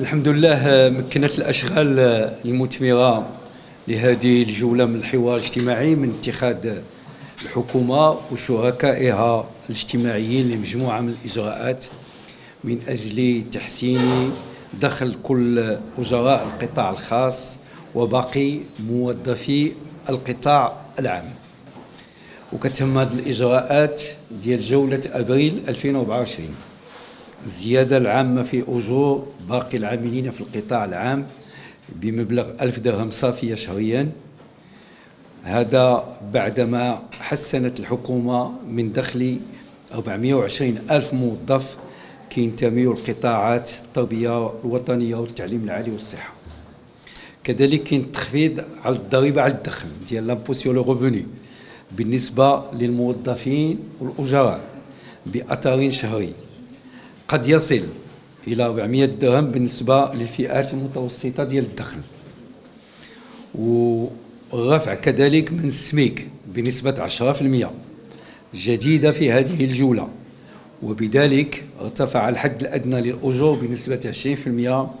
الحمد لله مكنت الأشغال المثمرة لهذه الجولة من الحوار الاجتماعي من اتخاذ الحكومة وشركائها الاجتماعيين لمجموعة من الإجراءات من أجل تحسين دخل كل وزراء القطاع الخاص وباقي موظفي القطاع العام. وكتهم هذه الإجراءات ديال جولة أبريل 2024 الزيادة العامة في أجور باقي العاملين في القطاع العام بمبلغ ألف درهم صافية شهريا. هذا بعدما حسنت الحكومة من دخل 420 ألف موظف كينتميوا لقطاعات التربية الوطنية والتعليم العالي والصحة. كذلك كاين تخفيض على الضريبة على الدخل ديال لامبو سيو لو ريفوني بالنسبة للموظفين والأجراء بأثر شهري. قد يصل إلى 400 درهم بالنسبة للفئات المتوسطة ديال الدخل. والرفع كذلك من السميك بنسبة 10% جديدة في هذه الجولة. وبذلك ارتفع الحد الأدنى للأجور بنسبة 20%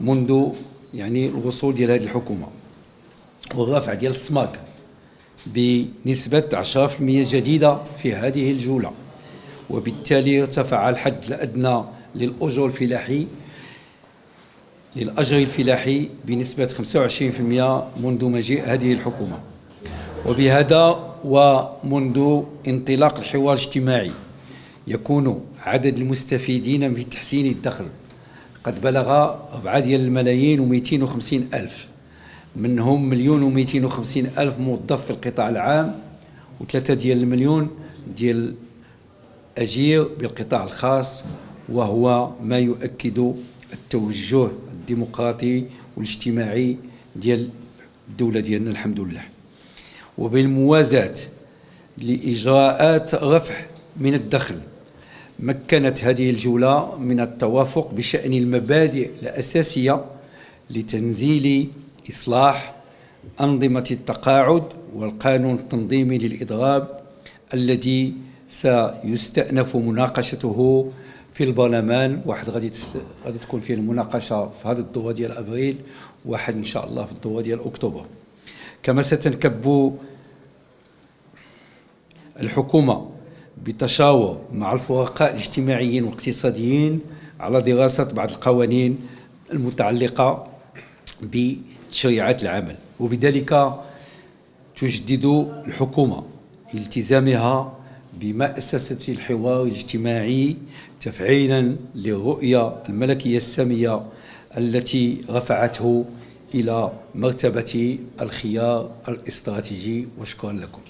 منذ يعني الوصول ديال هذه الحكومة. والرفع ديال السماك بنسبة 10% جديدة في هذه الجولة. وبالتالي ارتفع الحد الأدنى للأجر الفلاحي للأجر الفلاحي بنسبة 25% منذ مجيء هذه الحكومة. وبهذا ومنذ انطلاق الحوار الاجتماعي يكون عدد المستفيدين من تحسين الدخل قد بلغ 4 ديال الملايين و250 ألف منهم مليون و250 ألف موظف في القطاع العام وثلاثة ديال المليون ديال أجير بالقطاع الخاص وهو ما يؤكد التوجه الديمقراطي والاجتماعي ديال الدولة ديالنا الحمد لله. وبالموازاة لإجراءات رفع من الدخل مكنت هذه الجولة من التوافق بشأن المبادئ الأساسية لتنزيل إصلاح أنظمة التقاعد والقانون التنظيمي للإضراب الذي سيستأنف مناقشته في البرلمان. واحد غادي غادي تكون فيه المناقشة في هذا الدوره ديال أبريل واحد إن شاء الله في الدوره ديال أكتوبر. كما ستنكب الحكومة بتشاور مع الفرقاء الاجتماعيين والاقتصاديين على دراسة بعض القوانين المتعلقة بتشريعات العمل وبذلك تجدد الحكومة التزامها بمأسسة الحوار الاجتماعي تفعيلا للرؤية الملكية السامية التي رفعته إلى مرتبة الخيار الاستراتيجي وشكرا لكم.